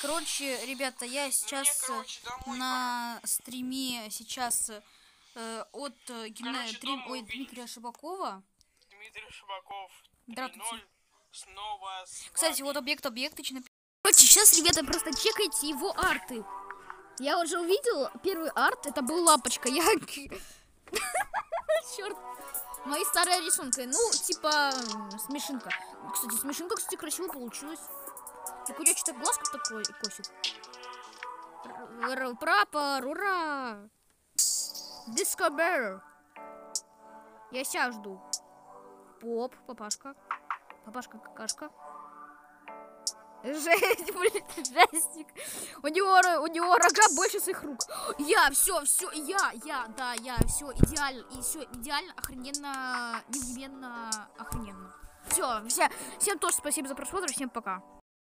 Короче, ребята, я сейчас Мне, короче, на стриме сейчас э, от э, гимна- Короче, трим- ой. Дмитрия Шибакова. Дмитрий Шибаков. Здравствуйте. 3:0. Снова Кстати, вот объект объектыч Короче, сейчас, ребята, просто чекайте его арты. Я уже увидел первый арт, это был лапочка. Я... Черт. Мои старые рисунки. Ну, типа, смешинка. Кстати, смешинка, кстати, красиво получилась. У тебя что-то глазка такой косит. Прапор, ура! Дискобер. Я ся жду. Поп, папашка. Папашка какашка. Жесть, блин, жестик. У него, у него рога больше своих рук. Я, все, все, я, я, да, я, все, идеально, и все, идеально, охрененно, невзменно, охрененно. Все, все, всем тоже спасибо за просмотр, всем пока.